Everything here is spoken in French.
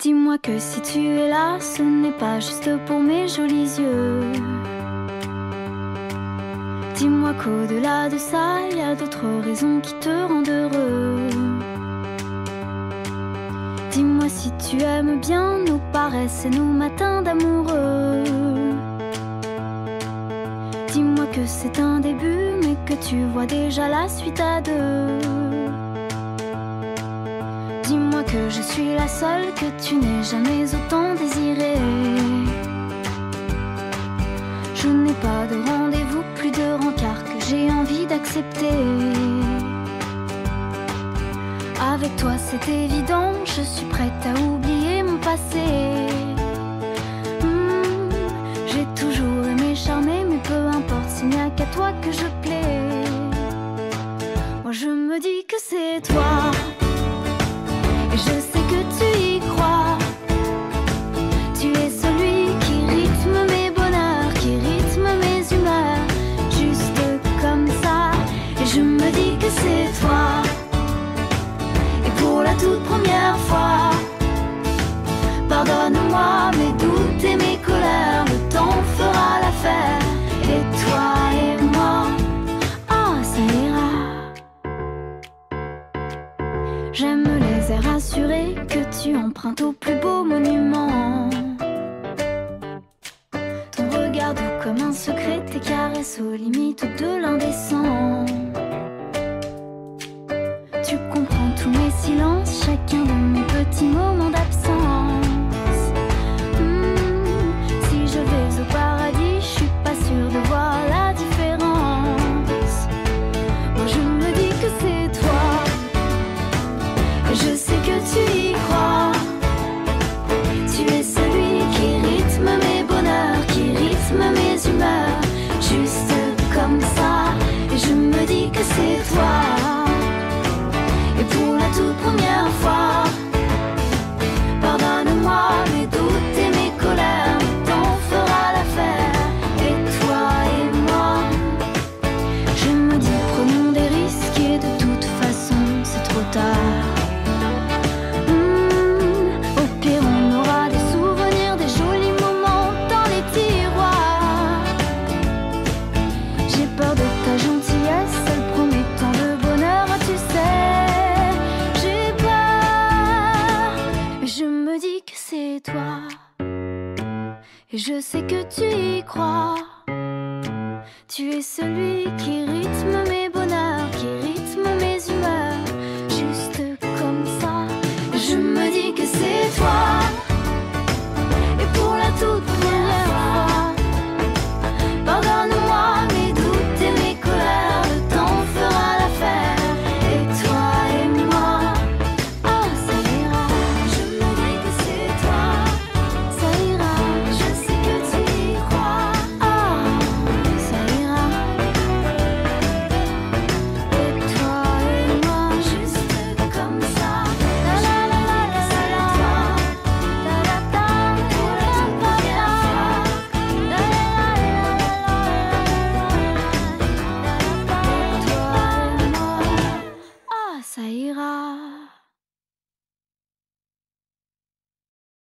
Dis-moi que si tu es là, ce n'est pas juste pour mes jolis yeux. Dis-moi qu'au-delà de ça, il y a d'autres raisons qui te rendent heureux. Dis-moi si tu aimes bien nos paresses et nos matins d'amoureux. Dis-moi que c'est un début, mais que tu vois déjà la suite à deux. Dis-moi que je suis la seule que tu n'aies jamais autant désirée. Je n'ai pas de rendez-vous, plus de rencard que j'ai envie d'accepter. Avec toi c'est évident, je suis prête à oublier mon passé. Hmm, j'ai toujours aimé charmer, mais peu importe s'il n'y a qu'à toi que je plais. Moi je me dis que c'est toi. Assurés que tu empruntes au plus beau monument. Ton regard comme un secret, tes caresses aux limites de l'indécent. Tu comprends tous mes silences, chacun de mes petits moments c'est toi. Je sais que tu y crois. Tu es celui qui rythme mes bonheurs, qui rythme